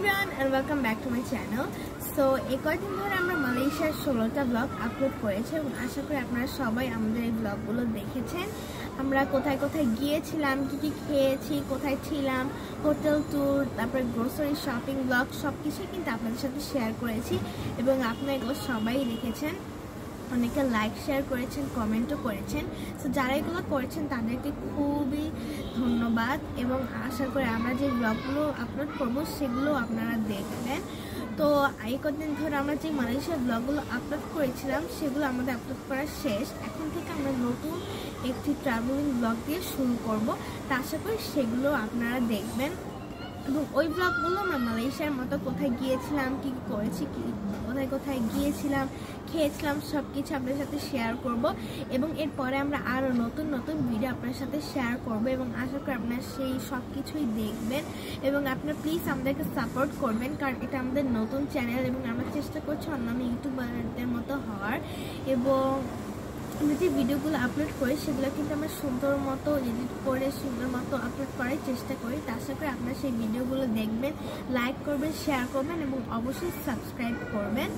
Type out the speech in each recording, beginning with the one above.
Everyone and welcome back to my channel so এই কয়েকদিন ধরে আমরা মালয়েশিয়ার ষোলোটা ব্লগ আপলোড করেছি, এবং আশা করি আপনারা সবাই আমাদের এই ব্লগগুলো দেখেছেন। আমরা কোথায় কোথায় গিয়েছিলাম, কী কী খেয়েছি, কোথায় ছিলাম হোটেল ট্যুর তারপরে গ্রোসারি শপিং ব্লগ সব কিছুই কিন্তু আপনাদের সাথে শেয়ার করেছি, এবং আপনারা এগুলো সবাই দেখেছেন। অনেকে লাইক শেয়ার করেছেন কমেন্টও করেছেন। তো যারা এগুলো করেছেন, তাদেরকে খুবই ধন্যবাদ এবং আশা করি আমরা যে ব্লগগুলো আপলোড করব, সেগুলো আপনারা দেখবেন। তো এই কদিন ধরে আমরা যে মালয়েশিয়ার ব্লগগুলো আপলোড করেছিলাম, সেগুলো আমাদের আপলোড করা শেষ। এখন থেকে আমরা নতুন একটি ট্রাভেলিং ব্লগ দিয়ে শুরু করব। তা আশা করি সেগুলো আপনারা দেখবেন। এবং ওই ব্লগগুলো আমরা মালয়েশিয়ার মতো কোথায় গিয়েছিলাম, কী কী করেছি, কী কোথায় কোথায় গিয়েছিলাম, খেয়েছিলাম সব কিছু আপনার সাথে শেয়ার করব এবং এরপরে আমরা আরও নতুন নতুন ভিডিও আপনার সাথে শেয়ার করব এবং আশা করি আপনার সেই সব কিছুই দেখবেন এবং আপনার প্লিজ আমাদেরকে সাপোর্ট করবেন কারণ এটা আমাদের নতুন চ্যানেল এবং আমরা চেষ্টা করছি অন্যান্য ইউটিউবারদের মতো হওয়ার এবং আমরা যে ভিডিওগুলো আপলোড করি, সেগুলো কিন্তু আমার সুন্দর মতো এডিট করে, সুন্দর মতো আপলোড করার চেষ্টা করি। তা আশা করি আপনারা সেই ভিডিওগুলো দেখবেন লাইক করবেন শেয়ার করবেন এবং অবশ্যই সাবস্ক্রাইব করবেন।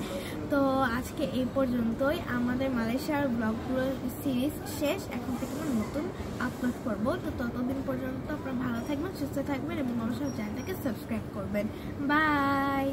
তো আজকে এই পর্যন্তই। আমাদের মালয়েশিয়ার ব্লগগুলোর সিরিজ শেষ। এখন থেকে আমরা নতুন আপলোড করব। তো ততদিন পর্যন্ত আপনারা ভালো থাকবেন, সুস্থ থাকবেন এবং অবশ্যই চ্যানেলটাকে সাবস্ক্রাইব করবেন। বাই